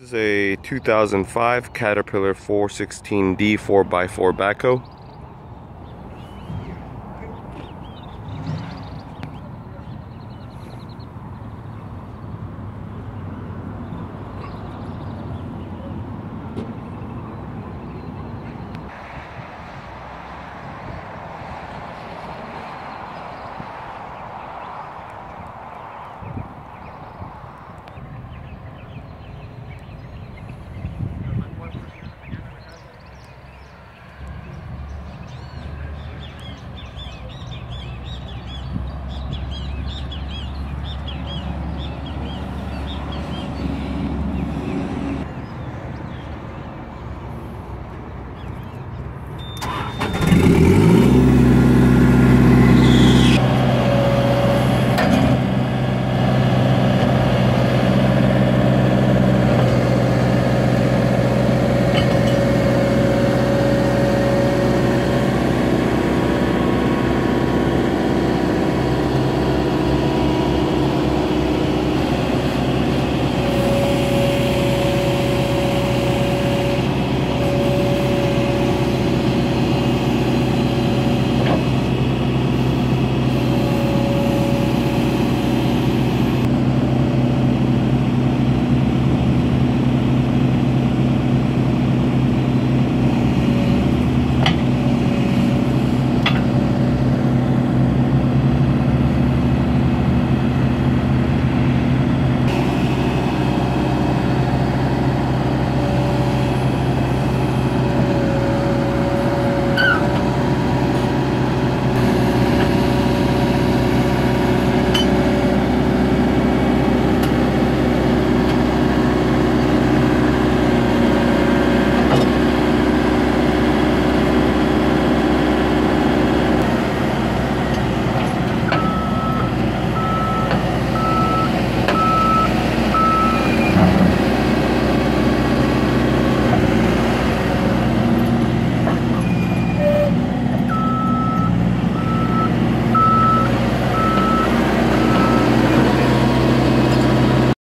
This is a 2005 Caterpillar 416D 4x4 backhoe.